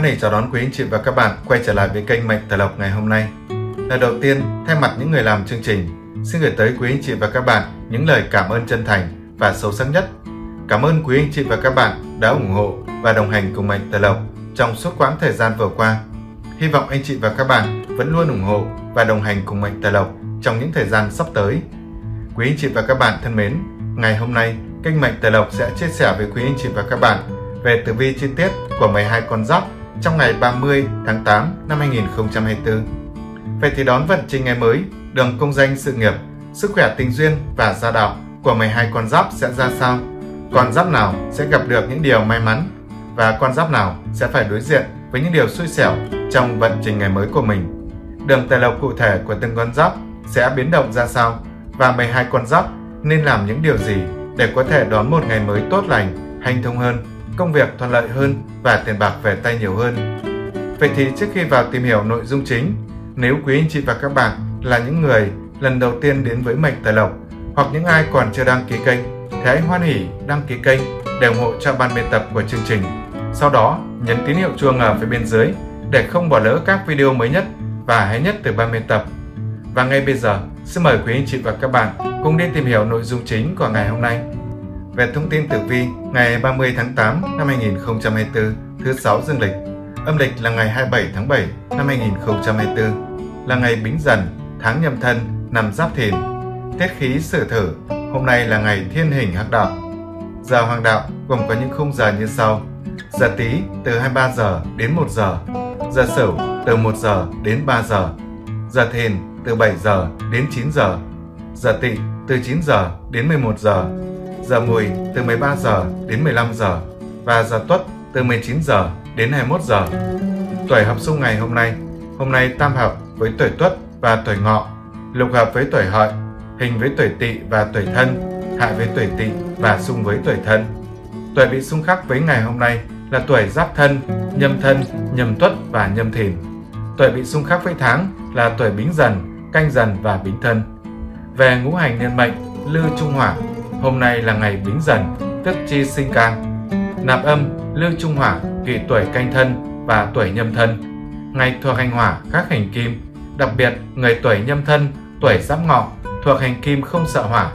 Hoan hỉ chào đón quý anh chị và các bạn quay trở lại với kênh Mệnh Tài Lộc ngày hôm nay. Lời đầu tiên, thay mặt những người làm chương trình, xin gửi tới quý anh chị và các bạn những lời cảm ơn chân thành và sâu sắc nhất. Cảm ơn quý anh chị và các bạn đã ủng hộ và đồng hành cùng Mệnh Tài Lộc trong suốt quãng thời gian vừa qua. Hy vọng anh chị và các bạn vẫn luôn ủng hộ và đồng hành cùng Mệnh Tài Lộc trong những thời gian sắp tới. Quý anh chị và các bạn thân mến, ngày hôm nay kênh Mệnh Tài Lộc sẽ chia sẻ với quý anh chị và các bạn về tử vi chi tiết của 12 con giáp trong ngày 30 tháng 8 năm 2024. Vậy thì đón vận trình ngày mới, đường công danh sự nghiệp, sức khỏe tình duyên và gia đạo của 12 con giáp sẽ ra sao? Con giáp nào sẽ gặp được những điều may mắn và con giáp nào sẽ phải đối diện với những điều xui xẻo trong vận trình ngày mới của mình? Đường tài lộc cụ thể của từng con giáp sẽ biến động ra sao và 12 con giáp nên làm những điều gì để có thể đón một ngày mới tốt lành, hanh thông hơn công việc thuận lợi hơn và tiền bạc về tay nhiều hơn. Vậy thì trước khi vào tìm hiểu nội dung chính, nếu quý anh chị và các bạn là những người lần đầu tiên đến với Mệnh Tài Lộc hoặc những ai còn chưa đăng ký kênh, thì hãy hoan hỉ đăng ký kênh để ủng hộ cho ban biên tập của chương trình. Sau đó, nhấn tín hiệu chuông ở phía bên dưới để không bỏ lỡ các video mới nhất và hay nhất từ ban biên tập. Và ngay bây giờ, xin mời quý anh chị và các bạn cùng đi tìm hiểu nội dung chính của ngày hôm nay về thông tin tử vi ngày 30 tháng 8 năm 2024, thứ sáu dương lịch. Âm lịch là ngày 27 tháng 7 năm 2024, là ngày Bính Dần, tháng Nhâm Thân, năm Giáp Thìn. Tiết khí sử thử, hôm nay là ngày Thiên hình hắc đạo. Giờ hoàng đạo gồm có những khung giờ như sau: giờ Tý từ 23 giờ đến 1 giờ, giờ Sửu từ 1 giờ đến 3 giờ, giờ Thìn từ 7 giờ đến 9 giờ, giờ Tỵ từ 9 giờ đến 11 giờ, giờ mùi từ 13 giờ đến 15 giờ và giờ tuất từ 19 giờ đến 21 giờ. Tuổi hợp xung ngày hôm nay, hôm nay tam hợp với tuổi tuất và tuổi ngọ, lục hợp với tuổi hợi, hình với tuổi tỵ và tuổi thân, hại với tuổi tỵ và xung với tuổi thân. Tuổi bị xung khắc với ngày hôm nay là tuổi giáp thân, nhâm thân, nhâm tuất và nhâm thìn. Tuổi bị xung khắc với tháng là tuổi bính dần, canh dần và bính thân. Về ngũ hành niên mệnh, lư trung hỏa Hôm nay là ngày Bính Dần, tức chi sinh can. Nạp âm, lương trung hỏa, kỵ tuổi canh thân và tuổi nhâm thân. Ngày thuộc hành hỏa khác hành kim, đặc biệt người tuổi nhâm thân, tuổi giáp ngọ, thuộc hành kim không sợ hỏa.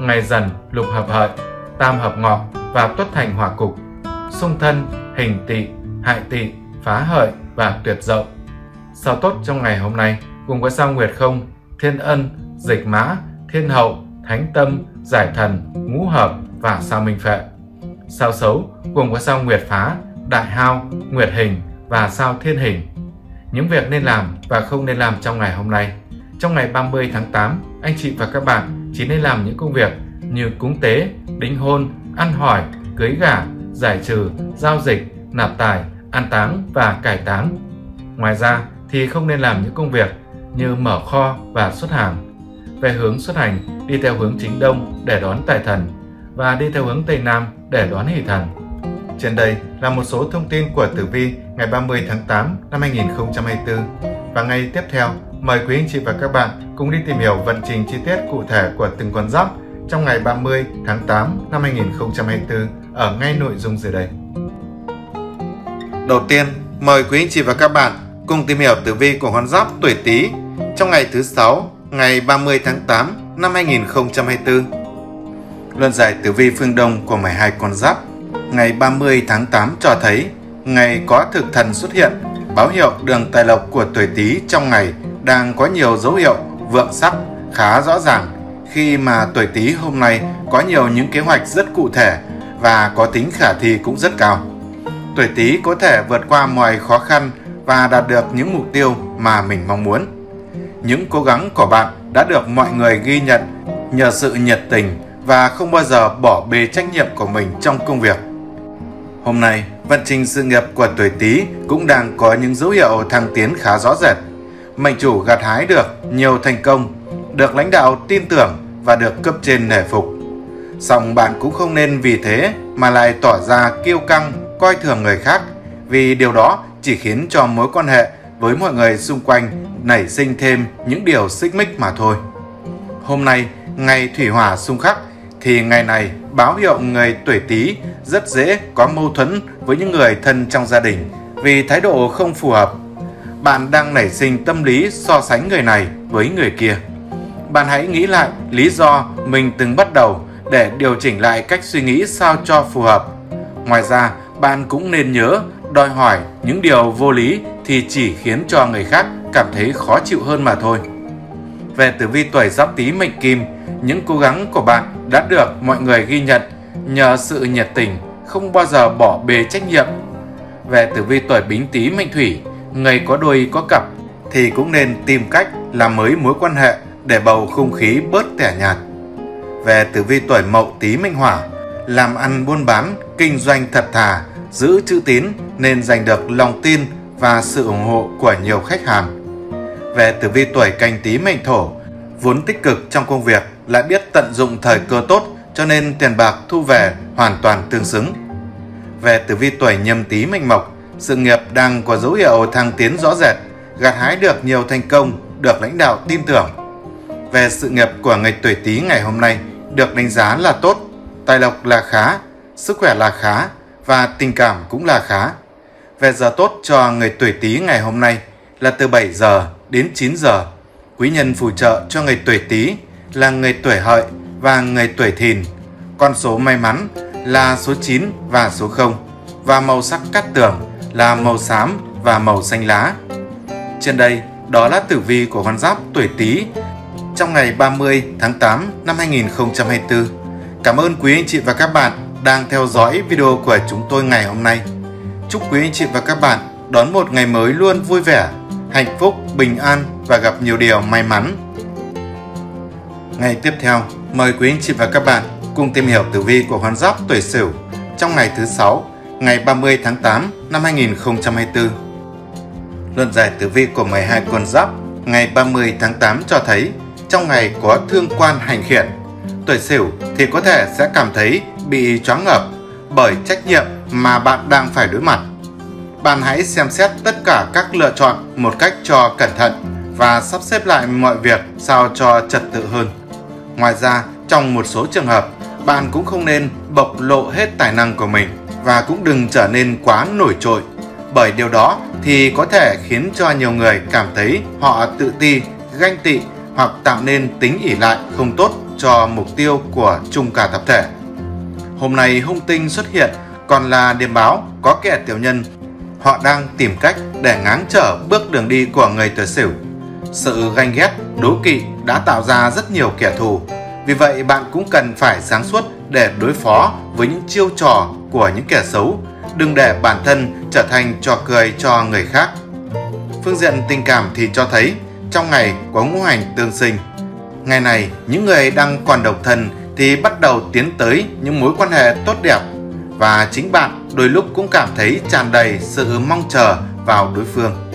Ngày dần, lục hợp hợi, tam hợp ngọ và tuất thành hỏa cục. Xung thân, hình tỵ, hại tỵ, phá hợi và tuyệt dậu. Sao tốt trong ngày hôm nay cùng có sao nguyệt không, thiên ân, dịch mã, thiên hậu, thánh tâm, giải thần, ngũ hợp và sao minh phệ. Sao xấu gồm có sao nguyệt phá, đại hao, nguyệt hình và sao thiên hình. Những việc nên làm và không nên làm trong ngày hôm nay. Trong ngày 30 tháng 8, anh chị và các bạn chỉ nên làm những công việc như cúng tế, đính hôn, ăn hỏi, cưới gả, giải trừ, giao dịch, nạp tài, an táng và cải táng. Ngoài ra thì không nên làm những công việc như mở kho và xuất hàng về hướng xuất hành đi theo hướng chính đông để đón tài thần và đi theo hướng tây nam để đón hỷ thần. Trên đây là một số thông tin của tử vi ngày 30 tháng 8 năm 2024 và ngày tiếp theo mời quý anh chị và các bạn cùng đi tìm hiểu vận trình chi tiết cụ thể của từng con giáp trong ngày 30 tháng 8 năm 2024 ở ngay nội dung dưới đây. Đầu tiên, mời quý anh chị và các bạn cùng tìm hiểu tử vi của con giáp tuổi Tý trong ngày thứ sáu ngày 30 tháng 8 năm 2024. Luận giải tử vi phương Đông của 12 con giáp ngày 30 tháng 8 cho thấy ngày có thực thần xuất hiện, báo hiệu đường tài lộc của tuổi Tý trong ngày đang có nhiều dấu hiệu vượng sắc khá rõ ràng khi mà tuổi Tý hôm nay có nhiều những kế hoạch rất cụ thể và có tính khả thi cũng rất cao. Tuổi Tý có thể vượt qua mọi khó khăn và đạt được những mục tiêu mà mình mong muốn những cố gắng của bạn đã được mọi người ghi nhận nhờ sự nhiệt tình và không bao giờ bỏ bê trách nhiệm của mình trong công việc. Hôm nay, vận trình sự nghiệp của tuổi Tý cũng đang có những dấu hiệu thăng tiến khá rõ rệt. Mệnh chủ gặt hái được nhiều thành công, được lãnh đạo tin tưởng và được cấp trên nể phục. Song bạn cũng không nên vì thế mà lại tỏ ra kiêu căng, coi thường người khác, vì điều đó chỉ khiến cho mối quan hệ với mọi người xung quanh nảy sinh thêm những điều xích mích mà thôi. Hôm nay, ngày thủy hỏa xung khắc, thì ngày này báo hiệu người tuổi Tý rất dễ có mâu thuẫn với những người thân trong gia đình vì thái độ không phù hợp. Bạn đang nảy sinh tâm lý so sánh người này với người kia. Bạn hãy nghĩ lại lý do mình từng bắt đầu để điều chỉnh lại cách suy nghĩ sao cho phù hợp. Ngoài ra, bạn cũng nên nhớ đòi hỏi những điều vô lý thì chỉ khiến cho người khác cảm thấy khó chịu hơn mà thôi. Về tử vi tuổi giáp tý mệnh kim, những cố gắng của bạn đã được mọi người ghi nhận nhờ sự nhiệt tình, không bao giờ bỏ bê trách nhiệm. Về tử vi tuổi bính tý mệnh thủy, người có đôi có cặp thì cũng nên tìm cách làm mới mối quan hệ để bầu không khí bớt tẻ nhạt. Về tử vi tuổi mậu tý mệnh hỏa, làm ăn buôn bán, kinh doanh thật thà, giữ chữ tín nên giành được lòng tin và sự ủng hộ của nhiều khách hàng. Về tử vi tuổi canh tý mệnh thổ, vốn tích cực trong công việc lại biết tận dụng thời cơ tốt cho nên tiền bạc thu về hoàn toàn tương xứng. Về tử vi tuổi nhâm tý mệnh mộc, sự nghiệp đang có dấu hiệu thăng tiến rõ rệt, gặt hái được nhiều thành công, được lãnh đạo tin tưởng. Về sự nghiệp của người tuổi tý ngày hôm nay được đánh giá là tốt, tài lộc là khá, sức khỏe là khá và tình cảm cũng là khá. Về giờ tốt cho người tuổi Tý ngày hôm nay là từ 7 giờ đến 9 giờ. Quý nhân phù trợ cho người tuổi Tý là người tuổi Hợi và người tuổi Thìn. Con số may mắn là số 9 và số 0 và màu sắc cát tường là màu xám và màu xanh lá. Trên đây, đó là tử vi của con giáp tuổi Tý trong ngày 30 tháng 8 năm 2024. Cảm ơn quý anh chị và các bạn đang theo dõi video của chúng tôi ngày hôm nay. Chúc quý anh chị và các bạn đón một ngày mới luôn vui vẻ, hạnh phúc, bình an và gặp nhiều điều may mắn. Ngày tiếp theo, mời quý anh chị và các bạn cùng tìm hiểu tử vi của con giáp tuổi Sửu trong ngày thứ sáu, ngày 30 tháng 8 năm 2024. Luận giải tử vi của 12 con giáp ngày 30 tháng 8 cho thấy trong ngày có thương quan hành khiển, tuổi Sửu thì có thể sẽ cảm thấy bị choáng ngợp bởi trách nhiệm mà bạn đang phải đối mặt. Bạn hãy xem xét tất cả các lựa chọn một cách cho cẩn thận và sắp xếp lại mọi việc sao cho trật tự hơn. Ngoài ra, trong một số trường hợp, bạn cũng không nên bộc lộ hết tài năng của mình và cũng đừng trở nên quá nổi trội bởi điều đó thì có thể khiến cho nhiều người cảm thấy họ tự ti, ganh tị hoặc tạo nên tính ỉ lại không tốt cho mục tiêu của chung cả tập thể. Hôm nay hung tinh xuất hiện còn là điểm báo có kẻ tiểu nhân. Họ đang tìm cách để ngáng trở bước đường đi của người tuổi sửu. Sự ganh ghét, đố kỵ đã tạo ra rất nhiều kẻ thù. Vì vậy bạn cũng cần phải sáng suốt để đối phó với những chiêu trò của những kẻ xấu. Đừng để bản thân trở thành trò cười cho người khác. Phương diện tình cảm thì cho thấy trong ngày có ngũ hành tương sinh. Ngày này, những người đang còn độc thân thì bắt đầu tiến tới những mối quan hệ tốt đẹp và chính bạn đôi lúc cũng cảm thấy tràn đầy sự mong chờ vào đối phương.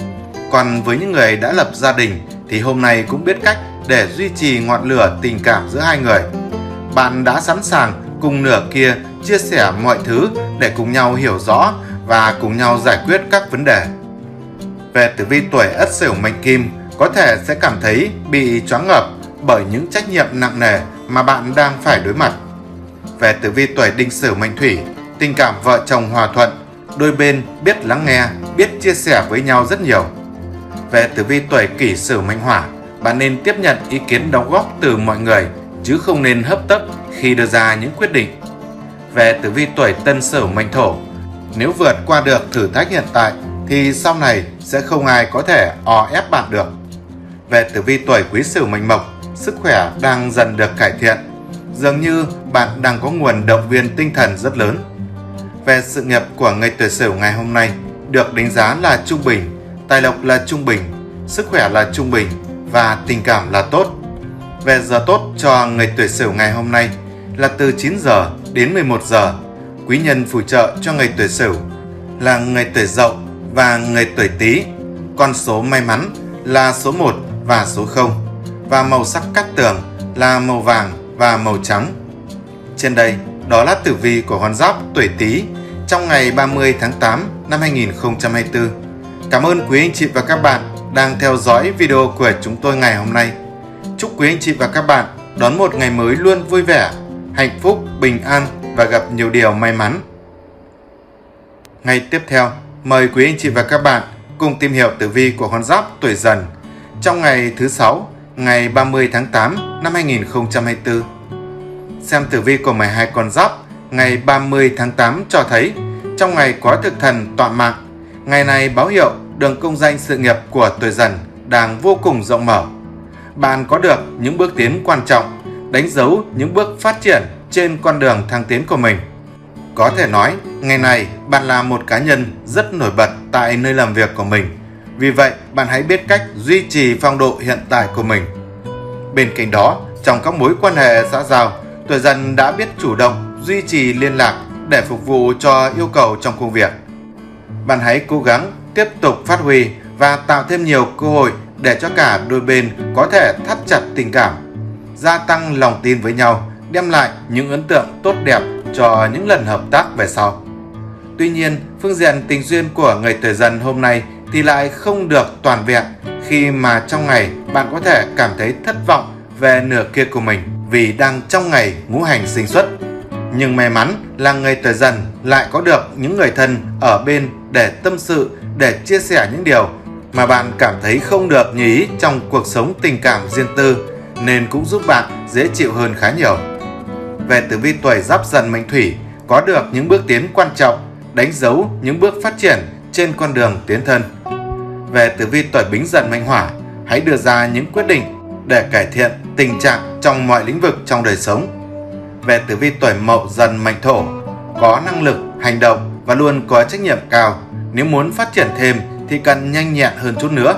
Còn với những người đã lập gia đình thì hôm nay cũng biết cách để duy trì ngọn lửa tình cảm giữa hai người. Bạn đã sẵn sàng cùng nửa kia chia sẻ mọi thứ để cùng nhau hiểu rõ và cùng nhau giải quyết các vấn đề. Về tử vi tuổi Ất Sửu mệnh Kim có thể sẽ cảm thấy bị choáng ngợp bởi những trách nhiệm nặng nề mà bạn đang phải đối mặt. Về tử vi tuổi Đinh Sửu mệnh Thủy, tình cảm vợ chồng hòa thuận, đôi bên biết lắng nghe, biết chia sẻ với nhau rất nhiều. Về tử vi tuổi Kỷ Sửu mệnh Hỏa, bạn nên tiếp nhận ý kiến đóng góp từ mọi người chứ không nên hấp tấp khi đưa ra những quyết định. Về tử vi tuổi Tân Sửu mệnh Thổ, nếu vượt qua được thử thách hiện tại thì sau này sẽ không ai có thể o ép bạn được. Về tử vi tuổi Quý Sửu mệnh Mộc, sức khỏe đang dần được cải thiện. Dường như bạn đang có nguồn động viên tinh thần rất lớn. Về sự nghiệp của người tuổi Sửu ngày hôm nay được đánh giá là trung bình, tài lộc là trung bình, sức khỏe là trung bình và tình cảm là tốt. Về giờ tốt cho người tuổi Sửu ngày hôm nay là từ 9 giờ đến 11 giờ. Quý nhân phù trợ cho người tuổi Sửu là người tuổi Dậu và người tuổi Tý. Con số may mắn là số 1 và số 0 và màu sắc cắt tường là màu vàng và màu trắng. Trên đây, đó là tử vi của con giáp tuổi Tý trong ngày 30 tháng 8 năm 2024. Cảm ơn quý anh chị và các bạn đang theo dõi video của chúng tôi ngày hôm nay. Chúc quý anh chị và các bạn đón một ngày mới luôn vui vẻ, hạnh phúc, bình an và gặp nhiều điều may mắn. Ngày tiếp theo, Mời quý anh chị và các bạn cùng tìm hiểu tử vi của con giáp tuổi dần trong ngày thứ sáu, ngày 30 tháng 8 năm 2024. Xem tử vi của 12 con giáp ngày 30 tháng 8 cho thấy trong ngày có thực thần tọa mạng, ngày này báo hiệu đường công danh sự nghiệp của tuổi dần đang vô cùng rộng mở. Bạn có được những bước tiến quan trọng, đánh dấu những bước phát triển trên con đường thăng tiến của mình. Có thể nói, ngày này bạn là một cá nhân rất nổi bật tại nơi làm việc của mình. Vì vậy, bạn hãy biết cách duy trì phong độ hiện tại của mình. Bên cạnh đó, trong các mối quan hệ xã giao, tuổi dần đã biết chủ động duy trì liên lạc để phục vụ cho yêu cầu trong công việc. Bạn hãy cố gắng tiếp tục phát huy và tạo thêm nhiều cơ hội để cho cả đôi bên có thể thắt chặt tình cảm, gia tăng lòng tin với nhau, đem lại những ấn tượng tốt đẹp cho những lần hợp tác về sau. Tuy nhiên, phương diện tình duyên của người tuổi dần hôm nay thì lại không được toàn vẹn khi mà trong ngày bạn có thể cảm thấy thất vọng về nửa kia của mình vì đang trong ngày ngũ hành sinh xuất. Nhưng may mắn là người tuổi dần lại có được những người thân ở bên để tâm sự, để chia sẻ những điều mà bạn cảm thấy không được như ý trong cuộc sống tình cảm riêng tư nên cũng giúp bạn dễ chịu hơn khá nhiều. Về tử vi tuổi giáp dần mệnh thủy có được những bước tiến quan trọng, đánh dấu những bước phát triển trên con đường tiến thân. Về tử vi tuổi bính dần mệnh hỏa, hãy đưa ra những quyết định để cải thiện tình trạng trong mọi lĩnh vực trong đời sống. Về tử vi tuổi mậu dần mệnh thổ, có năng lực, hành động và luôn có trách nhiệm cao. Nếu muốn phát triển thêm thì cần nhanh nhẹn hơn chút nữa.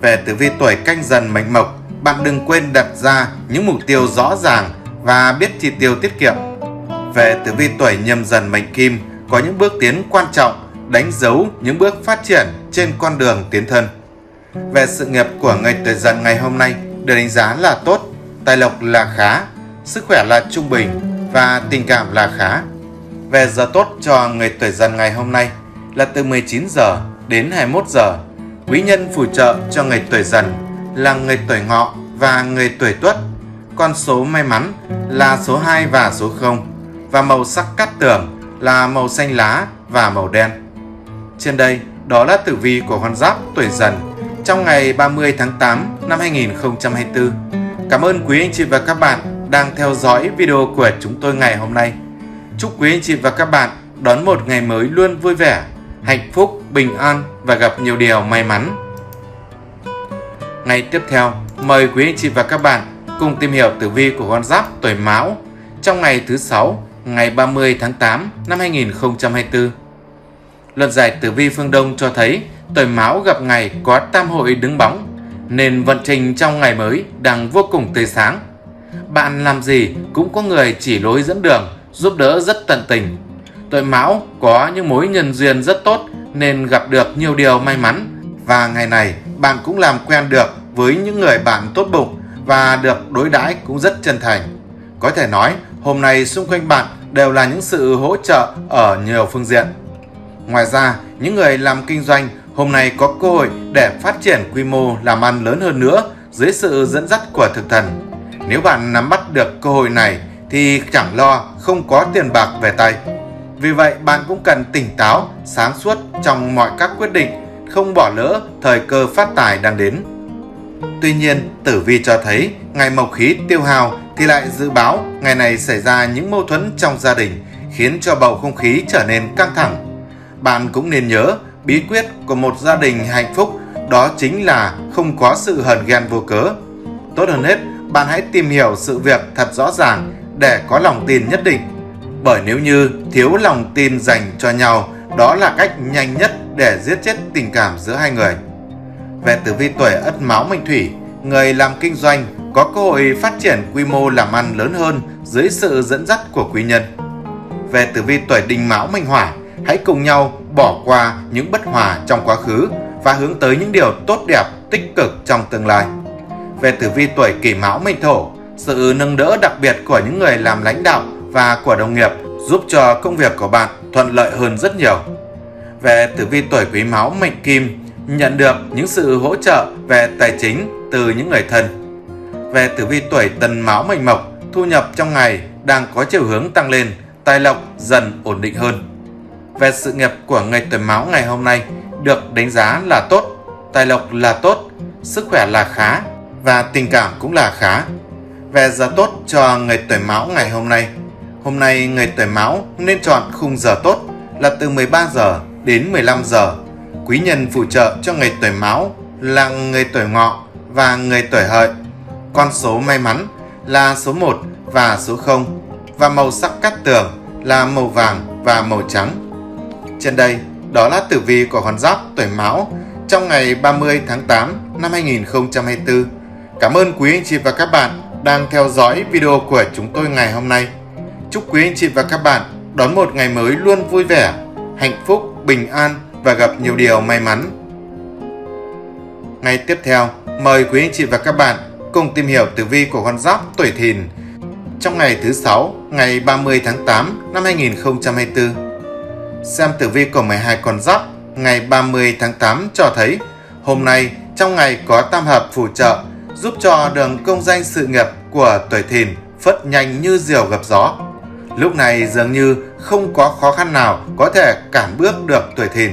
Về tử vi tuổi canh dần mệnh mộc, bạn đừng quên đặt ra những mục tiêu rõ ràng và biết chi tiêu tiết kiệm. Về tử vi tuổi nhâm dần mệnh kim, có những bước tiến quan trọng đánh dấu những bước phát triển trên con đường tiến thân. Về sự nghiệp của người tuổi dần ngày hôm nay được đánh giá là tốt, tài lộc là khá, sức khỏe là trung bình và tình cảm là khá. Về giờ tốt cho người tuổi dần ngày hôm nay là từ 19 giờ đến 21 giờ. Quý nhân phù trợ cho người tuổi dần là người tuổi ngọ và người tuổi tuất. Con số may mắn là số 2 và số 0 và màu sắc cát tường là màu xanh lá và màu đen. Trên đây, đó là tử vi của con giáp tuổi dần trong ngày 30 tháng 8 năm 2024. Cảm ơn quý anh chị và các bạn đang theo dõi video của chúng tôi ngày hôm nay. Chúc quý anh chị và các bạn đón một ngày mới luôn vui vẻ, hạnh phúc, bình an và gặp nhiều điều may mắn. Ngày tiếp theo, mời quý anh chị và các bạn cùng tìm hiểu tử vi của con giáp tuổi Mão trong ngày thứ sáu, ngày 30 tháng 8 năm 2024. Luật giải tử vi phương Đông cho thấy tuổi Mão gặp ngày có tam hội đứng bóng, nên vận trình trong ngày mới đang vô cùng tươi sáng. Bạn làm gì cũng có người chỉ lối dẫn đường, giúp đỡ rất tận tình. Tuổi Mão có những mối nhân duyên rất tốt nên gặp được nhiều điều may mắn và ngày này bạn cũng làm quen được với những người bạn tốt bụng và được đối đãi cũng rất chân thành. Có thể nói hôm nay xung quanh bạn đều là những sự hỗ trợ ở nhiều phương diện. Ngoài ra, những người làm kinh doanh hôm nay có cơ hội để phát triển quy mô làm ăn lớn hơn nữa dưới sự dẫn dắt của thực thần. Nếu bạn nắm bắt được cơ hội này thì chẳng lo không có tiền bạc về tay. Vì vậy bạn cũng cần tỉnh táo, sáng suốt trong mọi các quyết định, không bỏ lỡ thời cơ phát tài đang đến. Tuy nhiên, tử vi cho thấy ngày mộc khí tiêu hao thì lại dự báo ngày này xảy ra những mâu thuẫn trong gia đình, khiến cho bầu không khí trở nên căng thẳng bạn cũng nên nhớ bí quyết của một gia đình hạnh phúc đó chính là không có sự hờn ghen vô cớ. Tốt hơn hết, bạn hãy tìm hiểu sự việc thật rõ ràng để có lòng tin nhất định. Bởi nếu như thiếu lòng tin dành cho nhau, đó là cách nhanh nhất để giết chết tình cảm giữa hai người. Về tử vi tuổi ất máu mệnh thủy, người làm kinh doanh có cơ hội phát triển quy mô làm ăn lớn hơn dưới sự dẫn dắt của quý nhân. Về tử vi tuổi đinh mão mệnh hỏa, hãy cùng nhau bỏ qua những bất hòa trong quá khứ và hướng tới những điều tốt đẹp, tích cực trong tương lai. Về tử vi tuổi kỷ mão mệnh thổ, sự nâng đỡ đặc biệt của những người làm lãnh đạo và của đồng nghiệp giúp cho công việc của bạn thuận lợi hơn rất nhiều. Về tử vi tuổi quý mão mệnh kim, nhận được những sự hỗ trợ về tài chính từ những người thân. Về tử vi tuổi tân mão mệnh mộc, thu nhập trong ngày đang có chiều hướng tăng lên, tài lộc dần ổn định hơn về sự nghiệp của người tuổi máu ngày hôm nay được đánh giá là tốt, tài lộc là tốt, sức khỏe là khá và tình cảm cũng là khá. Về giờ tốt cho người tuổi máu ngày hôm nay, hôm nay người tuổi máu nên chọn khung giờ tốt là từ 13 giờ đến 15 giờ. Quý nhân phù trợ cho người tuổi máu là người tuổi ngọ và người tuổi hợi. Con số may mắn là số 1 và số 0 và màu sắc cắt tường là màu vàng và màu trắng. Trên đây, đó là tử vi của con giáp tuổi Mão trong ngày 30 tháng 8 năm 2024. Cảm ơn quý anh chị và các bạn đang theo dõi video của chúng tôi ngày hôm nay. Chúc quý anh chị và các bạn đón một ngày mới luôn vui vẻ, hạnh phúc, bình an và gặp nhiều điều may mắn. Ngày tiếp theo, mời quý anh chị và các bạn cùng tìm hiểu tử vi của con giáp tuổi thìn trong ngày thứ sáu, ngày 30 tháng 8 năm 2024. Xem tử vi của 12 con giáp ngày 30 tháng 8 cho thấy hôm nay trong ngày có tam hợp phù trợ giúp cho đường công danh sự nghiệp của tuổi thìn phất nhanh như diều gặp gió. Lúc này dường như không có khó khăn nào có thể cản bước được tuổi thìn.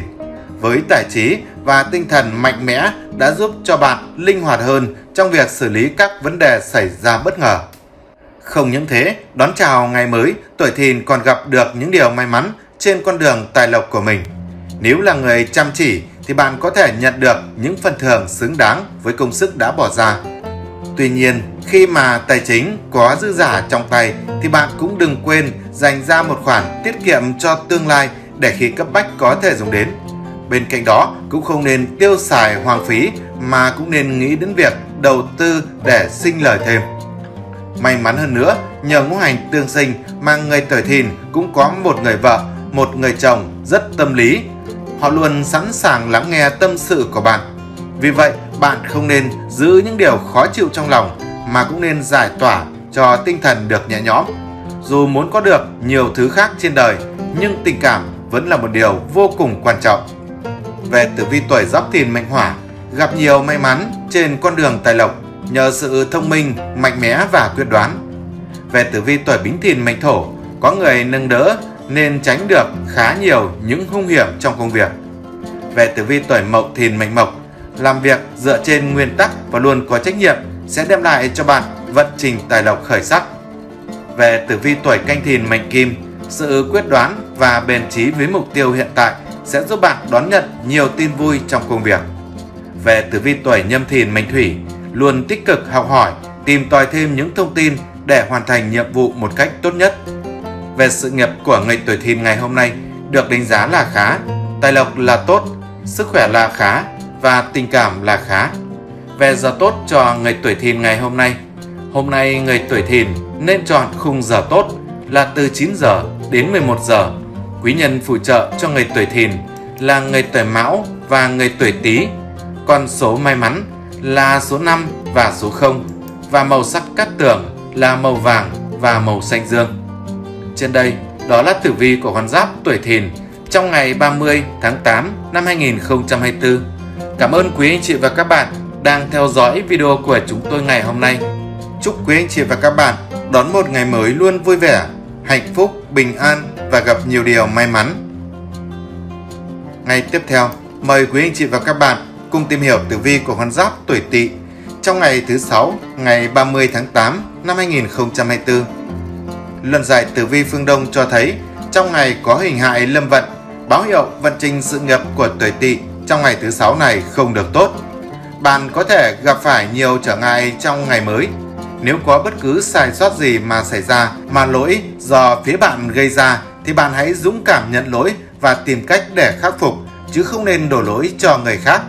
Với tài trí và tinh thần mạnh mẽ đã giúp cho bạn linh hoạt hơn trong việc xử lý các vấn đề xảy ra bất ngờ. Không những thế, đón chào ngày mới, tuổi thìn còn gặp được những điều may mắn trên con đường tài lộc của mình. Nếu là người chăm chỉ thì bạn có thể nhận được những phần thưởng xứng đáng với công sức đã bỏ ra. Tuy nhiên, khi mà tài chính có dư giả trong tay thì bạn cũng đừng quên dành ra một khoản tiết kiệm cho tương lai để khi cấp bách có thể dùng đến. Bên cạnh đó cũng không nên tiêu xài hoang phí mà cũng nên nghĩ đến việc đầu tư để sinh lời thêm. May mắn hơn nữa, nhờ ngũ hành tương sinh mà người tuổi thìn cũng có một người vợ, một người chồng rất tâm lý. Họ luôn sẵn sàng lắng nghe tâm sự của bạn. Vì vậy, bạn không nên giữ những điều khó chịu trong lòng mà cũng nên giải tỏa cho tinh thần được nhẹ nhõm. Dù muốn có được nhiều thứ khác trên đời, nhưng tình cảm vẫn là một điều vô cùng quan trọng. Về tử vi tuổi giáp thìn mệnh hỏa, gặp nhiều may mắn trên con đường tài lộc nhờ sự thông minh, mạnh mẽ và quyết đoán. Về tử vi tuổi bính thìn mệnh thổ, có người nâng đỡ nên tránh được khá nhiều những hung hiểm trong công việc. Về tử vi tuổi mậu thìn mệnh mộc, làm việc dựa trên nguyên tắc và luôn có trách nhiệm sẽ đem lại cho bạn vận trình tài lộc khởi sắc. Về tử vi tuổi canh thìn mệnh kim, sự quyết đoán và bền trí với mục tiêu hiện tại sẽ giúp bạn đón nhận nhiều tin vui trong công việc. Về tử vi tuổi nhâm thìn mệnh thủy, luôn tích cực học hỏi, tìm tòi thêm những thông tin để hoàn thành nhiệm vụ một cách tốt nhất. Về sự nghiệp của người tuổi thìn ngày hôm nay được đánh giá là khá, tài lộc là tốt, sức khỏe là khá và tình cảm là khá. Về giờ tốt cho người tuổi thìn ngày hôm nay, hôm nay người tuổi thìn nên chọn khung giờ tốt là từ 9 giờ đến 11 giờ. Quý nhân phù trợ cho người tuổi thìn là người tuổi mão và người tuổi tý. Con số may mắn là số 5 và số 0 và màu sắc cát tường là màu vàng và màu xanh dương. Trên đây, đó là tử vi của con giáp tuổi thìn trong ngày 30 tháng 8 năm 2024. Cảm ơn quý anh chị và các bạn đang theo dõi video của chúng tôi ngày hôm nay. Chúc quý anh chị và các bạn đón một ngày mới luôn vui vẻ, hạnh phúc, bình an và gặp nhiều điều may mắn. Ngày tiếp theo, mời quý anh chị và các bạn cùng tìm hiểu tử vi của con giáp tuổi tỵ trong ngày thứ sáu, ngày 30 tháng 8 năm 2024. Luận giải tử vi phương Đông cho thấy trong ngày có hình hại lâm vận, báo hiệu vận trình sự nghiệp của tuổi tỵ trong ngày thứ sáu này không được tốt. Bạn có thể gặp phải nhiều trở ngại trong ngày mới. Nếu có bất cứ sai sót gì mà xảy ra mà lỗi do phía bạn gây ra thì bạn hãy dũng cảm nhận lỗi và tìm cách để khắc phục chứ không nên đổ lỗi cho người khác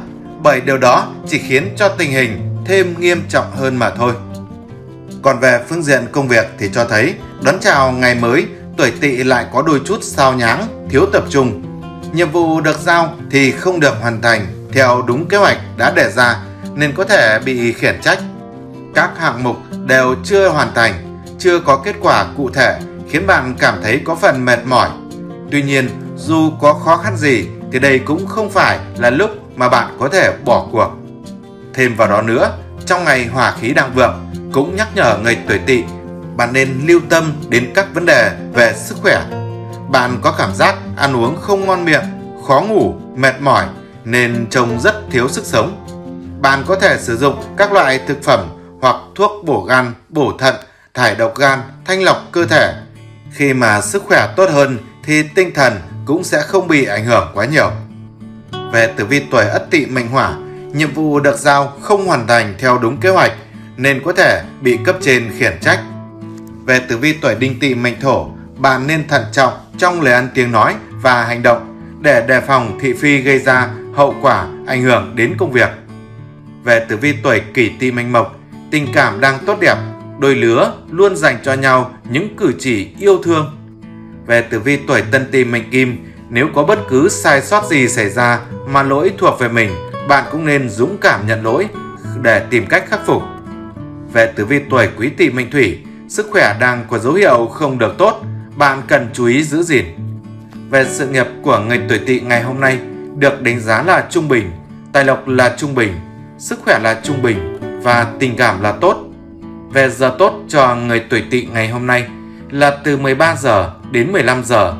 bởi điều đó chỉ khiến cho tình hình thêm nghiêm trọng hơn mà thôi. Còn về phương diện công việc thì cho thấy đón chào ngày mới tuổi tỵ lại có đôi chút sao nháng, thiếu tập trung. Nhiệm vụ được giao thì không được hoàn thành theo đúng kế hoạch đã đề ra nên có thể bị khiển trách. Các hạng mục đều chưa hoàn thành, chưa có kết quả cụ thể khiến bạn cảm thấy có phần mệt mỏi. Tuy nhiên, dù có khó khăn gì thì đây cũng không phải là lúc mà bạn có thể bỏ cuộc. Thêm vào đó nữa, trong ngày hỏa khí đang vượng cũng nhắc nhở người tuổi tỵ bạn nên lưu tâm đến các vấn đề về sức khỏe. bạn có cảm giác ăn uống không ngon miệng, khó ngủ, mệt mỏi nên trông rất thiếu sức sống. Bạn có thể sử dụng các loại thực phẩm hoặc thuốc bổ gan, bổ thận, thải độc gan, thanh lọc cơ thể. Khi mà sức khỏe tốt hơn thì tinh thần cũng sẽ không bị ảnh hưởng quá nhiều. Về tử vi tuổi Ất Tỵ mệnh Hỏa, nhiệm vụ được giao không hoàn thành theo đúng kế hoạch nên có thể bị cấp trên khiển trách. Về tử vi tuổi Đinh Tỵ mệnh Thổ, bạn nên thận trọng trong lời ăn tiếng nói và hành động để đề phòng thị phi gây ra hậu quả ảnh hưởng đến công việc. Về tử vi tuổi Kỷ Tỵ mệnh Mộc, tình cảm đang tốt đẹp, đôi lứa luôn dành cho nhau những cử chỉ yêu thương. Về tử vi tuổi Tân Tỵ mệnh Kim, nếu có bất cứ sai sót gì xảy ra mà lỗi thuộc về mình, bạn cũng nên dũng cảm nhận lỗi để tìm cách khắc phục. Về tử vi tuổi Quý Tỵ mệnh Thủy, sức khỏe đang có dấu hiệu không được tốt, bạn cần chú ý giữ gìn. Về sự nghiệp của người tuổi Tỵ ngày hôm nay được đánh giá là trung bình, tài lộc là trung bình, sức khỏe là trung bình và tình cảm là tốt. Về giờ tốt cho người tuổi Tỵ ngày hôm nay là từ 13 giờ đến 15 giờ.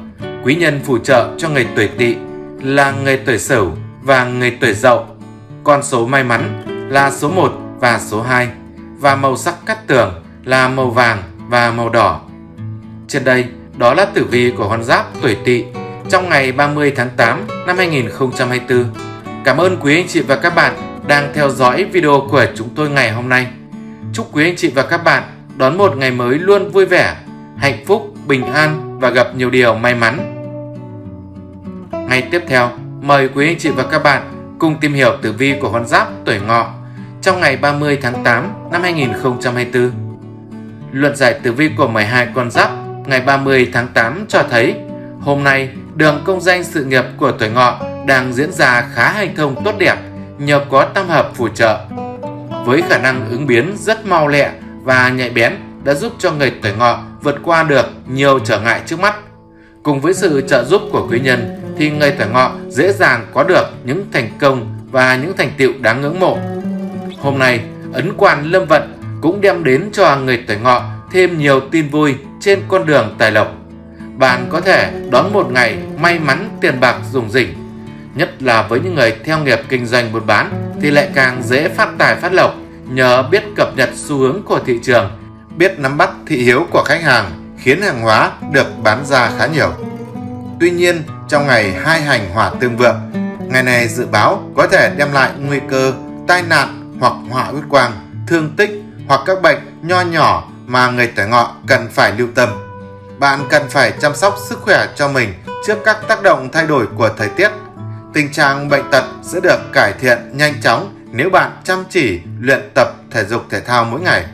Quý nhân phù trợ cho người tuổi Tỵ là người tuổi Sửu và người tuổi Dậu. Con số may mắn là số 1 và số 2 và màu sắc cắt tường là màu vàng và màu đỏ. Trên đây, đó là tử vi của con giáp tuổi Tỵ trong ngày 30 tháng 8 năm 2024. Cảm ơn quý anh chị và các bạn đang theo dõi video của chúng tôi ngày hôm nay. Chúc quý anh chị và các bạn đón một ngày mới luôn vui vẻ, hạnh phúc, bình an và gặp nhiều điều may mắn. Ngày tiếp theo, mời quý anh chị và các bạn cùng tìm hiểu tử vi của con giáp tuổi ngọ trong ngày 30 tháng 8 năm 2024. Luận giải tử vi của 12 con giáp ngày 30 tháng 8 cho thấy hôm nay đường công danh sự nghiệp của tuổi ngọ đang diễn ra khá hành thông tốt đẹp nhờ có tam hợp phù trợ. Với khả năng ứng biến rất mau lẹ và nhạy bén đã giúp cho người tuổi ngọ vượt qua được nhiều trở ngại trước mắt. Cùng với sự trợ giúp của quý nhân thì người tuổi ngọ dễ dàng có được những thành công và những thành tựu đáng ngưỡng mộ. Hôm nay, ấn quan lâm vận cũng đem đến cho người tuổi ngọ thêm nhiều tin vui trên con đường tài lộc. Bạn có thể đón một ngày may mắn tiền bạc dùng rỉnh. Nhất là với những người theo nghiệp kinh doanh buôn bán thì lại càng dễ phát tài phát lộc nhờ biết cập nhật xu hướng của thị trường, biết nắm bắt thị hiếu của khách hàng khiến hàng hóa được bán ra khá nhiều. Tuy nhiên, trong ngày hai hành hỏa tương vượng, ngày này dự báo có thể đem lại nguy cơ tai nạn hoặc họa huyết quang, thương tích hoặc các bệnh nho nhỏ mà người tuổi ngọ cần phải lưu tâm. Bạn cần phải chăm sóc sức khỏe cho mình trước các tác động thay đổi của thời tiết. Tình trạng bệnh tật sẽ được cải thiện nhanh chóng nếu bạn chăm chỉ luyện tập thể dục thể thao mỗi ngày.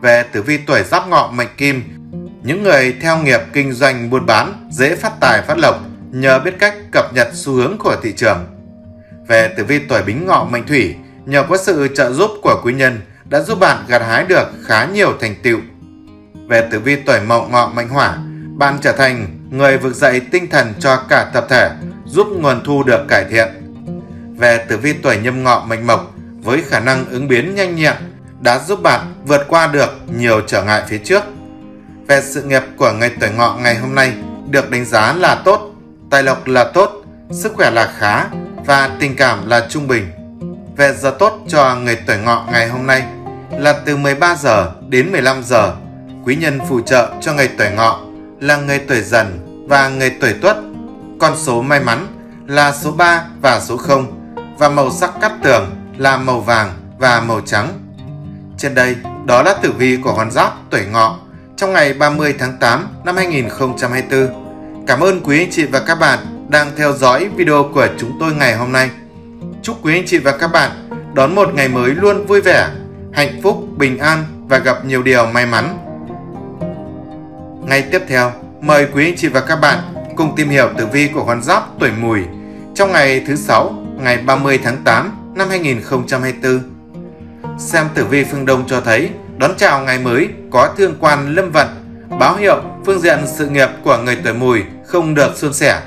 Về tử vi tuổi giáp ngọ mệnh kim, những người theo nghiệp kinh doanh buôn bán dễ phát tài phát lộc nhờ biết cách cập nhật xu hướng của thị trường. Về tử vi tuổi bính ngọ mệnh thủy, nhờ có sự trợ giúp của quý nhân đã giúp bạn gặt hái được khá nhiều thành tựu. Về tử vi tuổi mậu ngọ mệnh hỏa, bạn trở thành người vực dậy tinh thần cho cả tập thể, giúp nguồn thu được cải thiện. Về tử vi tuổi nhâm ngọ mệnh mộc, với khả năng ứng biến nhanh nhẹn, đã giúp bạn vượt qua được nhiều trở ngại phía trước. Về sự nghiệp của ngày tuổi ngọ ngày hôm nay được đánh giá là tốt, tài lộc là tốt, sức khỏe là khá và tình cảm là trung bình. Về giờ tốt cho người tuổi ngọ ngày hôm nay là từ 13 giờ đến 15 giờ. Quý nhân phù trợ cho ngày tuổi ngọ là người tuổi dần và người tuổi tuất. Con số may mắn là số 3 và số 0 và màu sắc cắt tường là màu vàng và màu trắng. Trên đây, đó là tử vi của con giáp tuổi ngọ trong ngày 30 tháng 8 năm 2024. Cảm ơn quý anh chị và các bạn đang theo dõi video của chúng tôi ngày hôm nay. Chúc quý anh chị và các bạn đón một ngày mới luôn vui vẻ, hạnh phúc, bình an và gặp nhiều điều may mắn. Ngay tiếp theo, mời quý anh chị và các bạn cùng tìm hiểu tử vi của con giáp tuổi mùi trong ngày thứ sáu, ngày 30 tháng 8 năm 2024. Xem tử vi phương Đông cho thấy đón chào ngày mới có thương quan lâm vận, báo hiệu phương diện sự nghiệp của người tuổi mùi không được suôn sẻ.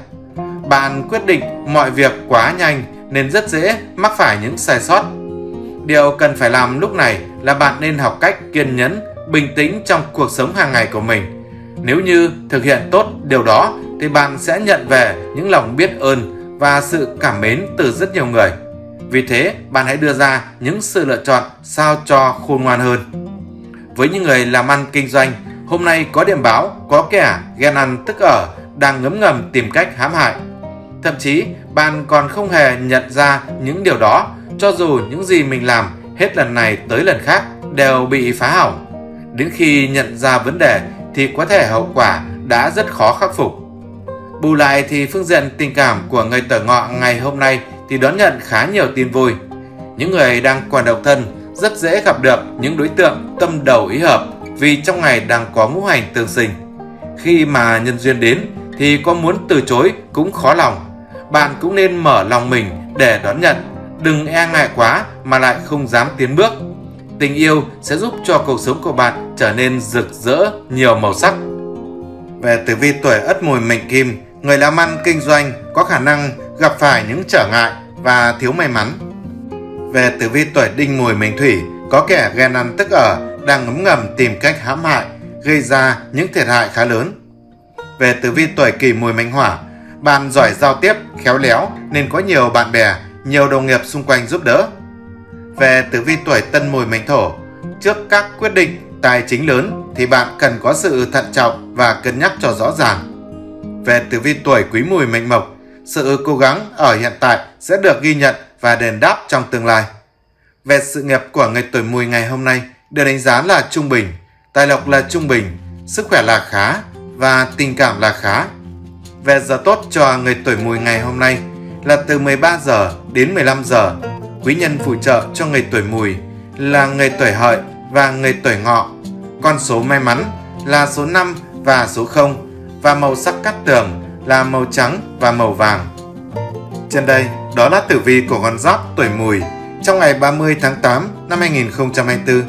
Bạn quyết định mọi việc quá nhanh nên rất dễ mắc phải những sai sót. Điều cần phải làm lúc này là bạn nên học cách kiên nhẫn, bình tĩnh trong cuộc sống hàng ngày của mình. Nếu như thực hiện tốt điều đó thì bạn sẽ nhận về những lòng biết ơn và sự cảm mến từ rất nhiều người. Vì thế, bạn hãy đưa ra những sự lựa chọn sao cho khôn ngoan hơn. Với những người làm ăn kinh doanh, hôm nay có điểm báo có kẻ ghen ăn tức ở đang ngấm ngầm tìm cách hãm hại. Thậm chí, bạn còn không hề nhận ra những điều đó cho dù những gì mình làm hết lần này tới lần khác đều bị phá hỏng. Đến khi nhận ra vấn đề thì có thể hậu quả đã rất khó khắc phục. Bù lại thì phương diện tình cảm của người tuổi ngọ ngày hôm nay thì đón nhận khá nhiều tin vui. Những người đang còn độc thân rất dễ gặp được những đối tượng tâm đầu ý hợp vì trong ngày đang có ngũ hành tương sinh. Khi mà nhân duyên đến thì có muốn từ chối cũng khó lòng. Bạn cũng nên mở lòng mình để đón nhận, đừng e ngại quá mà lại không dám tiến bước. Tình yêu sẽ giúp cho cuộc sống của bạn trở nên rực rỡ, nhiều màu sắc. Về tử vi tuổi Ất Mùi Mệnh Kim, người làm ăn kinh doanh có khả năng gặp phải những trở ngại và thiếu may mắn. Về tử vi tuổi Đinh Mùi Mệnh Thủy, có kẻ ghen ăn tức ở đang ngấm ngầm tìm cách hãm hại, gây ra những thiệt hại khá lớn. Về tử vi tuổi Kỷ Mùi Mệnh Hỏa, bạn giỏi giao tiếp, khéo léo nên có nhiều bạn bè, nhiều đồng nghiệp xung quanh giúp đỡ. Về tử vi tuổi Tân Mùi Mệnh Thổ, trước các quyết định tài chính lớn thì bạn cần có sự thận trọng và cân nhắc cho rõ ràng. Về tử vi tuổi Quý Mùi Mệnh Mộc, sự cố gắng ở hiện tại sẽ được ghi nhận và đền đáp trong tương lai. Về sự nghiệp của người tuổi Mùi ngày hôm nay được đánh giá là trung bình, tài lộc là trung bình, sức khỏe là khá và tình cảm là khá. Về giờ tốt cho người tuổi Mùi ngày hôm nay là từ 13 giờ đến 15 giờ. Quý nhân phù trợ cho người tuổi Mùi là người tuổi Hợi và người tuổi Ngọ. Con số may mắn là số 5 và số 0 và màu sắc cắt tường là màu trắng và màu vàng. Trên đây, đó là tử vi của con giáp tuổi mùi trong ngày 30 tháng 8 năm 2024.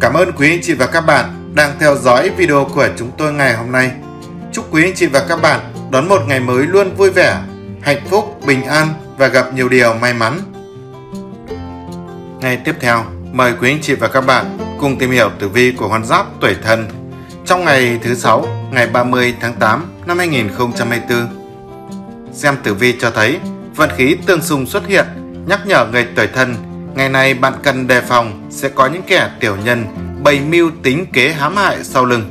Cảm ơn quý anh chị và các bạn đang theo dõi video của chúng tôi ngày hôm nay. Chúc quý anh chị và các bạn đón một ngày mới luôn vui vẻ, hạnh phúc, bình an và gặp nhiều điều may mắn. Ngày tiếp theo, mời quý anh chị và các bạn cùng tìm hiểu tử vi của con giáp tuổi thân trong ngày thứ sáu, ngày 30 tháng 8 năm 2024. Xem tử vi cho thấy vận khí tương xung xuất hiện, nhắc nhở người tuổi thân, ngày này bạn cần đề phòng sẽ có những kẻ tiểu nhân bày mưu tính kế hãm hại sau lưng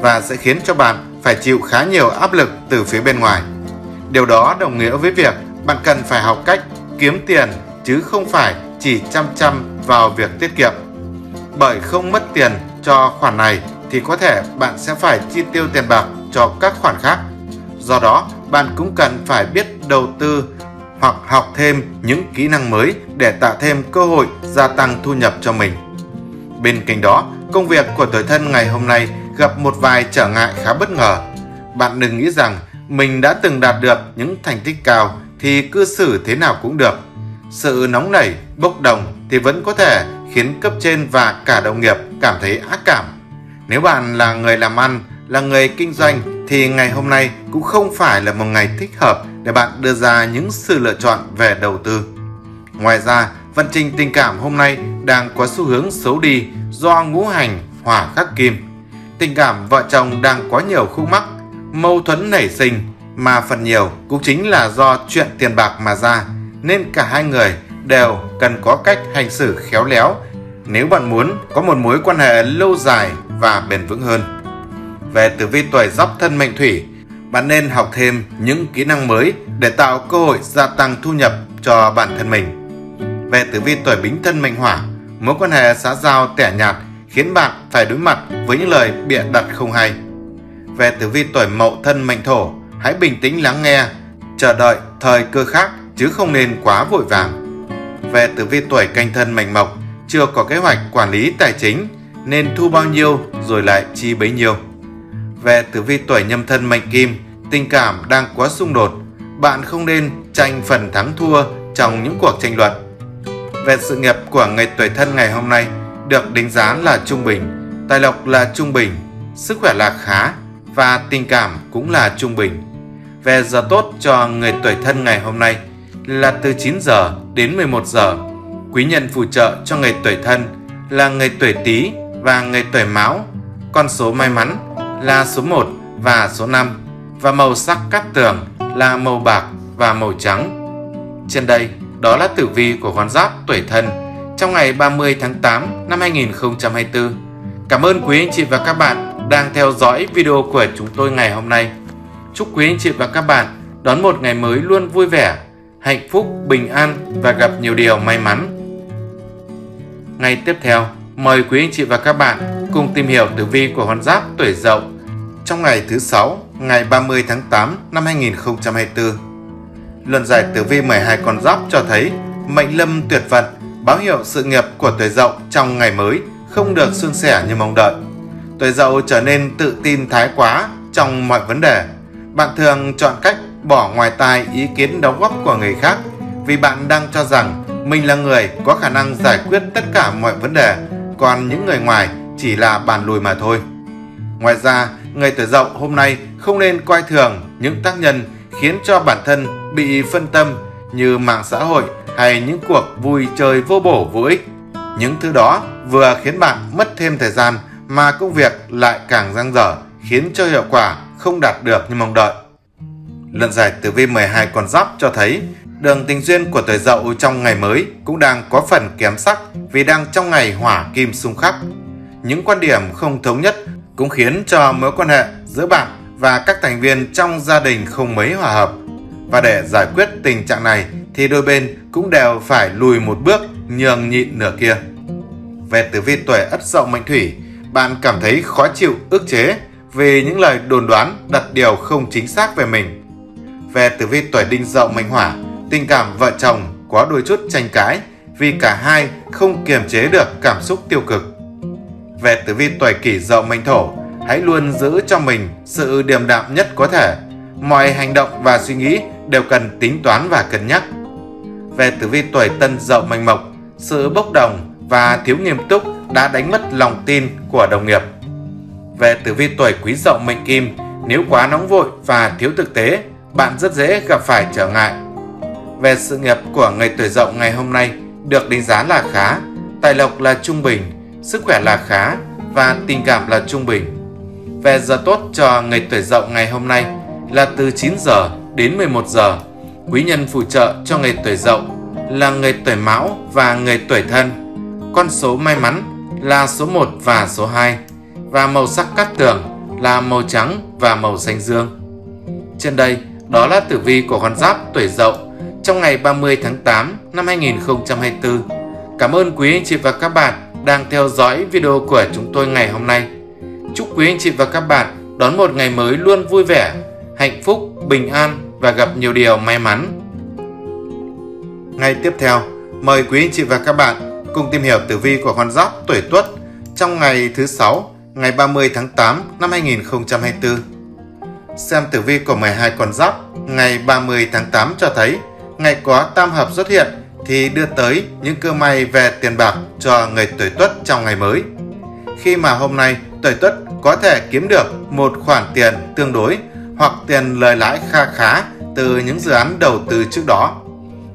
và sẽ khiến cho bạn phải chịu khá nhiều áp lực từ phía bên ngoài. Điều đó đồng nghĩa với việc bạn cần phải học cách kiếm tiền chứ không phải chỉ chăm chăm vào việc tiết kiệm. Bởi không mất tiền cho khoản này thì có thể bạn sẽ phải chi tiêu tiền bạc cho các khoản khác. Do đó, bạn cũng cần phải biết đầu tư hoặc học thêm những kỹ năng mới để tạo thêm cơ hội gia tăng thu nhập cho mình. Bên cạnh đó, công việc của tuổi thân ngày hôm nay gặp một vài trở ngại khá bất ngờ. Bạn đừng nghĩ rằng mình đã từng đạt được những thành tích cao thì cư xử thế nào cũng được. Sự nóng nảy, bốc đồng thì vẫn có thể khiến cấp trên và cả đồng nghiệp cảm thấy ác cảm. Nếu bạn là người làm ăn, là người kinh doanh thì ngày hôm nay cũng không phải là một ngày thích hợp để bạn đưa ra những sự lựa chọn về đầu tư. Ngoài ra, vận trình tình cảm hôm nay đang có xu hướng xấu đi do ngũ hành hỏa khắc kim. Tình cảm vợ chồng đang có nhiều khúc mắc, mâu thuẫn nảy sinh mà phần nhiều cũng chính là do chuyện tiền bạc mà ra, nên cả hai người đều cần có cách hành xử khéo léo nếu bạn muốn có một mối quan hệ lâu dài và bền vững hơn. Về tử vi tuổi giáp thân mệnh thủy, bạn nên học thêm những kỹ năng mới để tạo cơ hội gia tăng thu nhập cho bản thân mình. Về tử vi tuổi bính thân mệnh hỏa, mối quan hệ xã giao tẻ nhạt khiến bạn phải đối mặt với những lời bịa đặt không hay. Về tử vi tuổi mậu thân mệnh thổ, hãy bình tĩnh lắng nghe, chờ đợi thời cơ khác chứ không nên quá vội vàng. Về tử vi tuổi canh thân mệnh mộc, chưa có kế hoạch quản lý tài chính nên thu bao nhiêu rồi lại chi bấy nhiêu. Về tử vi tuổi nhâm thân mệnh kim, tình cảm đang quá xung đột, bạn không nên tranh phần thắng thua trong những cuộc tranh luận. Về sự nghiệp của người tuổi thân ngày hôm nay được đánh giá là trung bình, tài lộc là trung bình, sức khỏe là khá và tình cảm cũng là trung bình. Về giờ tốt cho người tuổi thân ngày hôm nay là từ 9 giờ đến 11 giờ. Quý nhân phù trợ cho người tuổi thân là người tuổi Tý và người tuổi Mão. Con số may mắn là số 1 và số 5. và màu sắc cát tường là màu bạc và màu trắng. Trên đây, đó là tử vi của con giáp tuổi thân trong ngày 30 tháng 8 năm 2024. Cảm ơn quý anh chị và các bạn đang theo dõi video của chúng tôi ngày hôm nay. Chúc quý anh chị và các bạn đón một ngày mới luôn vui vẻ, hạnh phúc, bình an và gặp nhiều điều may mắn. Ngày tiếp theo, mời quý anh chị và các bạn cùng tìm hiểu tử vi của con giáp tuổi Dậu trong ngày thứ sáu, ngày 30 tháng 8 năm 2024. Luận giải tử vi 12 con giáp cho thấy mệnh lâm tuyệt vận, báo hiệu sự nghiệp của tuổi Dậu trong ngày mới không được suôn sẻ như mong đợi. Tuổi Dậu trở nên tự tin thái quá trong mọi vấn đề. Bạn thường chọn cách bỏ ngoài tai ý kiến đóng góp của người khác vì bạn đang cho rằng mình là người có khả năng giải quyết tất cả mọi vấn đề, còn những người ngoài chỉ là bàn lùi mà thôi. Ngoài ra, người tuổi dậu hôm nay không nên coi thường những tác nhân khiến cho bản thân bị phân tâm như mạng xã hội hay những cuộc vui chơi vô bổ vô ích. Những thứ đó vừa khiến bạn mất thêm thời gian mà công việc lại càng dang dở khiến cho hiệu quả không đạt được như mong đợi. Luận giải tử vi 12 con giáp cho thấy đường tình duyên của tuổi dậu trong ngày mới cũng đang có phần kém sắc vì đang trong ngày hỏa kim xung khắc. Những quan điểm không thống nhất cũng khiến cho mối quan hệ giữa bạn và các thành viên trong gia đình không mấy hòa hợp. Và để giải quyết tình trạng này thì đôi bên cũng đều phải lùi một bước nhường nhịn nửa kia. Về tử vi tuổi Ất Dậu mệnh Thủy, bạn cảm thấy khó chịu, ức chế vì những lời đồn đoán đặt điều không chính xác về mình. Về tử vi tuổi Đinh Dậu mệnh Hỏa, tình cảm vợ chồng có đôi chút tranh cãi vì cả hai không kiềm chế được cảm xúc tiêu cực. Về tử vi tuổi Kỷ Dậu mệnh Thổ, hãy luôn giữ cho mình sự điềm đạm nhất có thể. Mọi hành động và suy nghĩ đều cần tính toán và cân nhắc. Về tử vi tuổi Tân Dậu mệnh Mộc, sự bốc đồng và thiếu nghiêm túc đã đánh mất lòng tin của đồng nghiệp. Về tử vi tuổi Quý Dậu mệnh Kim, nếu quá nóng vội và thiếu thực tế, bạn rất dễ gặp phải trở ngại. Về sự nghiệp của người tuổi Dậu ngày hôm nay được đánh giá là khá, tài lộc là trung bình, sức khỏe là khá và tình cảm là trung bình. Về giờ tốt cho người tuổi Dậu ngày hôm nay là từ 9 giờ đến 11 giờ. Quý nhân phù trợ cho người tuổi Dậu là người tuổi Mão và người tuổi Thân. Con số may mắn là số 1 và số 2 và màu sắc cát tường là màu trắng và màu xanh dương. Trên đây, đó là tử vi của con giáp tuổi Dậu trong ngày 30 tháng 8 năm 2024. Cảm ơn quý anh chị và các bạn đang theo dõi video của chúng tôi ngày hôm nay. Chúc quý anh chị và các bạn đón một ngày mới luôn vui vẻ, hạnh phúc, bình an và gặp nhiều điều may mắn. Ngày tiếp theo, mời quý anh chị và các bạn cùng tìm hiểu tử vi của con giáp tuổi Tuất trong ngày thứ sáu, ngày 30 tháng 8 năm 2024. Xem tử vi của 12 con giáp ngày 30 tháng 8 cho thấy ngày có tam hợp xuất hiện thì đưa tới những cơ may về tiền bạc cho người tuổi tuất trong ngày mới. Khi mà hôm nay tuổi tuất có thể kiếm được một khoản tiền tương đối hoặc tiền lời lãi kha khá từ những dự án đầu tư trước đó.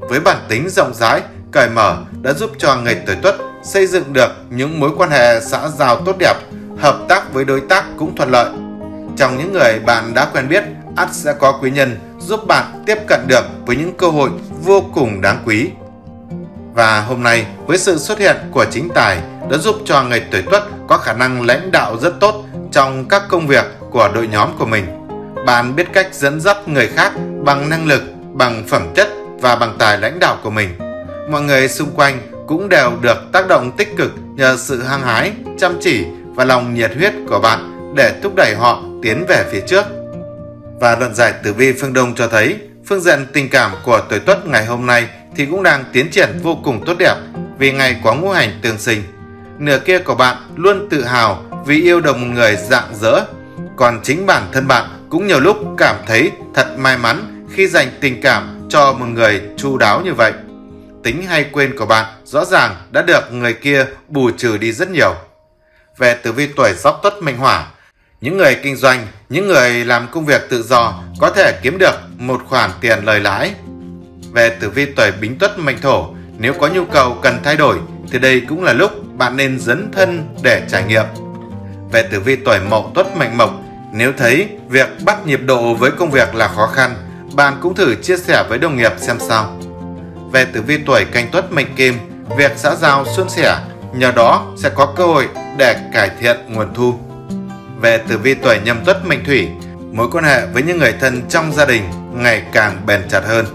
Với bản tính rộng rãi, cởi mở đã giúp cho người tuổi tuất xây dựng được những mối quan hệ xã giao tốt đẹp, hợp tác với đối tác cũng thuận lợi. Trong những người bạn đã quen biết, ắt sẽ có quý nhân giúp bạn tiếp cận được với những cơ hội vô cùng đáng quý. Và hôm nay với sự xuất hiện của chính tài đã giúp cho người tuổi tuất có khả năng lãnh đạo rất tốt trong các công việc của đội nhóm của mình. Bạn biết cách dẫn dắt người khác bằng năng lực, bằng phẩm chất và bằng tài lãnh đạo của mình. Mọi người xung quanh cũng đều được tác động tích cực nhờ sự hăng hái, chăm chỉ và lòng nhiệt huyết của bạn để thúc đẩy họ tiến về phía trước. Và luận giải tử vi phương Đông cho thấy phương diện tình cảm của tuổi tuất ngày hôm nay thì cũng đang tiến triển vô cùng tốt đẹp vì ngày có ngũ hành tương sinh. Nửa kia của bạn luôn tự hào vì yêu đồng một người dạng dỡ, còn chính bản thân bạn cũng nhiều lúc cảm thấy thật may mắn khi dành tình cảm cho một người chu đáo như vậy. Tính hay quên của bạn rõ ràng đã được người kia bù trừ đi rất nhiều. Về tử vi tuổi giáp tuất mệnh hỏa, những người kinh doanh, những người làm công việc tự do có thể kiếm được một khoản tiền lời lãi về tử vi tuổi bính tuất mệnh thổ, nếu có nhu cầu cần thay đổi thì đây cũng là lúc bạn nên dấn thân để trải nghiệm. Về tử vi tuổi mậu tuất mệnh mộc, Nếu thấy việc bắt nhịp độ với công việc là khó khăn, bạn cũng thử chia sẻ với đồng nghiệp xem sao. Về tử vi tuổi canh tuất mệnh kim, việc xã giao suôn sẻ, nhờ đó sẽ có cơ hội để cải thiện nguồn thu. Về tử vi tuổi nhâm tuất mệnh thủy, mối quan hệ với những người thân trong gia đình ngày càng bền chặt hơn.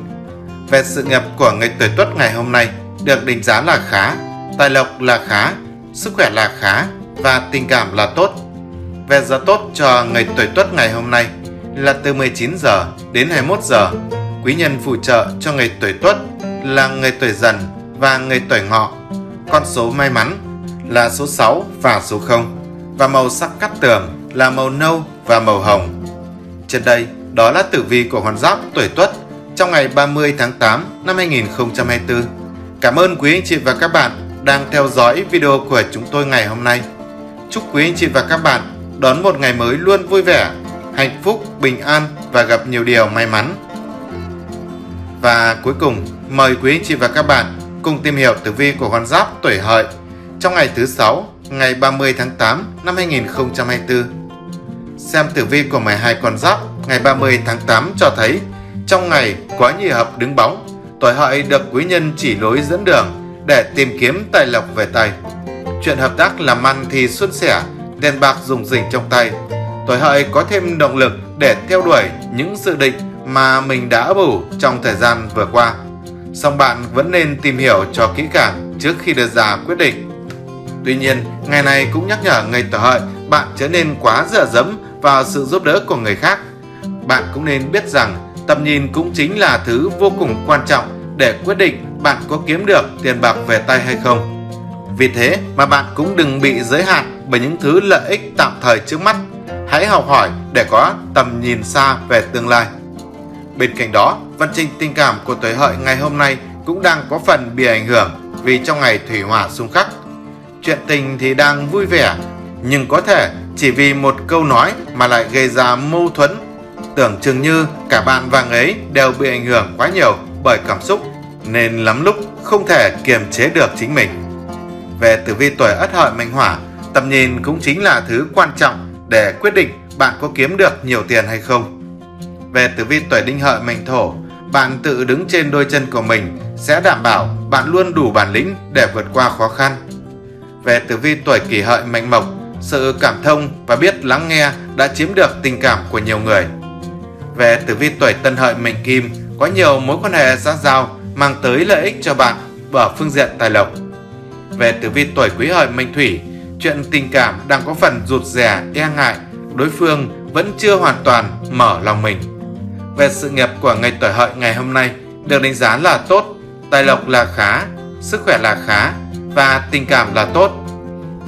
Về sự nghiệp của người tuổi tuất ngày hôm nay được đánh giá là khá, tài lộc là khá, sức khỏe là khá và tình cảm là tốt. Về giờ tốt cho người tuổi tuất ngày hôm nay là từ 19 giờ đến 21 giờ. Quý nhân phù trợ cho người tuổi tuất là người tuổi dần và người tuổi ngọ. Con số may mắn là số 6 và số 0 và màu sắc cắt tường là màu nâu và màu hồng. Trên đây, đó là tử vi của con giáp tuổi tuất trong ngày 30 tháng 8 năm 2024. Cảm ơn quý anh chị và các bạn đang theo dõi video của chúng tôi ngày hôm nay. Chúc quý anh chị và các bạn đón một ngày mới luôn vui vẻ, hạnh phúc, bình an và gặp nhiều điều may mắn. Và cuối cùng, mời quý anh chị và các bạn cùng tìm hiểu tử vi của con giáp tuổi hợi trong ngày thứ sáu, ngày 30 tháng 8 năm 2024. Xem tử vi của 12 con giáp ngày 30 tháng 8 cho thấy trong ngày quá nhị hợp đứng bóng, tuổi hợi được quý nhân chỉ lối dẫn đường để tìm kiếm tài lộc về tay. Chuyện hợp tác làm ăn thì suôn sẻ, đèn bạc dùng dình trong tay. Tuổi hợi có thêm động lực để theo đuổi những dự định mà mình đã bủ trong thời gian vừa qua. Song bạn vẫn nên tìm hiểu cho kỹ càng trước khi đưa ra quyết định. Tuy nhiên, ngày này cũng nhắc nhở người tuổi hợi bạn trở nên quá dựa dẫm vào sự giúp đỡ của người khác. Bạn cũng nên biết rằng tầm nhìn cũng chính là thứ vô cùng quan trọng để quyết định bạn có kiếm được tiền bạc về tay hay không. Vì thế mà bạn cũng đừng bị giới hạn bởi những thứ lợi ích tạm thời trước mắt. Hãy học hỏi để có tầm nhìn xa về tương lai. Bên cạnh đó, vận trình tình cảm của tuổi hợi ngày hôm nay cũng đang có phần bị ảnh hưởng vì trong ngày thủy hỏa xung khắc. Chuyện tình thì đang vui vẻ, nhưng có thể chỉ vì một câu nói mà lại gây ra mâu thuẫn. Tưởng chừng như cả bạn và người ấy đều bị ảnh hưởng quá nhiều bởi cảm xúc, nên lắm lúc không thể kiềm chế được chính mình. Về tử vi tuổi ất hợi mệnh hỏa, tầm nhìn cũng chính là thứ quan trọng để quyết định bạn có kiếm được nhiều tiền hay không. Về tử vi tuổi đinh hợi mệnh thổ, bạn tự đứng trên đôi chân của mình sẽ đảm bảo bạn luôn đủ bản lĩnh để vượt qua khó khăn. Về tử vi tuổi kỷ hợi mệnh mộc, sự cảm thông và biết lắng nghe đã chiếm được tình cảm của nhiều người. Về tử vi tuổi tân hợi mệnh kim, có nhiều mối quan hệ xã giao mang tới lợi ích cho bạn ở phương diện tài lộc. Về tử vi tuổi quý hợi mệnh thủy, chuyện tình cảm đang có phần rụt rè, e ngại, đối phương vẫn chưa hoàn toàn mở lòng mình. Về sự nghiệp của ngày tuổi hợi ngày hôm nay được đánh giá là tốt, tài lộc là khá, sức khỏe là khá và tình cảm là tốt.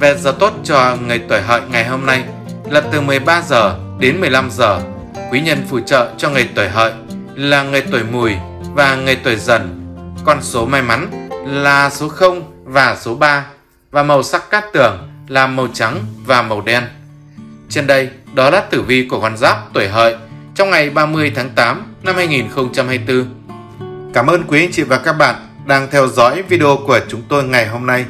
Về giờ tốt cho ngày tuổi hợi ngày hôm nay là từ 13 giờ đến 15 giờ. Quý nhân phù trợ cho ngày tuổi hợi là ngày tuổi mùi và ngày tuổi dần. Con số may mắn là số 0 và số 3 và màu sắc cát tường là màu trắng và màu đen. Trên đây, đó là tử vi của con giáp tuổi hợi trong ngày 30 tháng 8 năm 2024. Cảm ơn quý anh chị và các bạn đang theo dõi video của chúng tôi ngày hôm nay.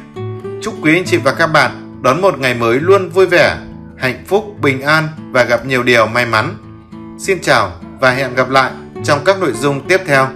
Chúc quý anh chị và các bạn đón một ngày mới luôn vui vẻ, hạnh phúc, bình an và gặp nhiều điều may mắn. Xin chào và hẹn gặp lại trong các nội dung tiếp theo.